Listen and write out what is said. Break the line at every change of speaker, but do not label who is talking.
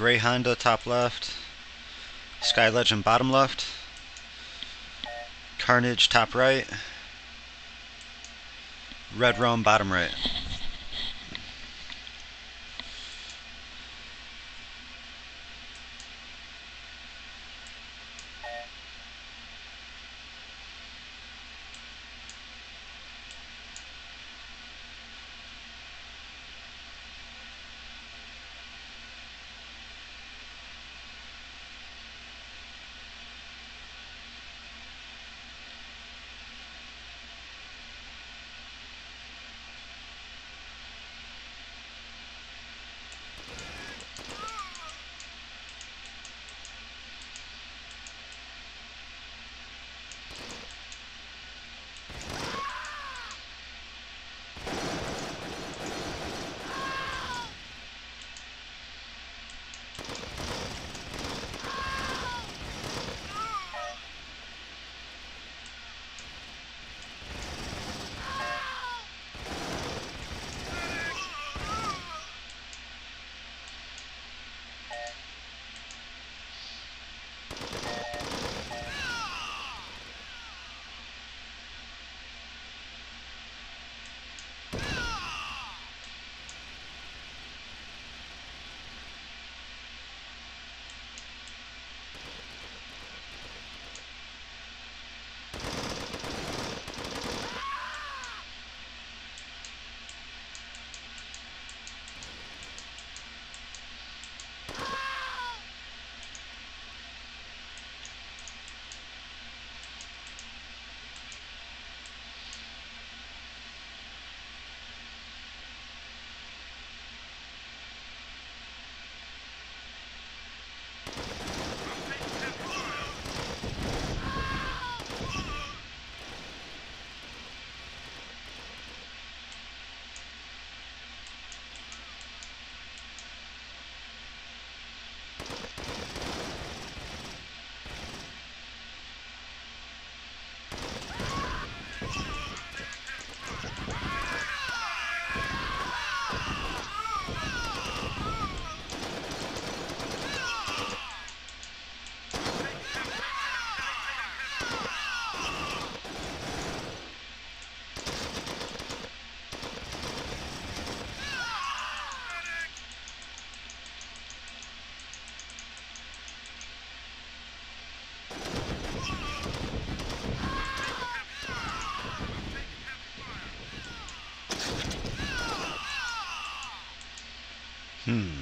Gray Honda top left. Sky Legend bottom left. Carnage top right. Red Rome bottom right. Hmm.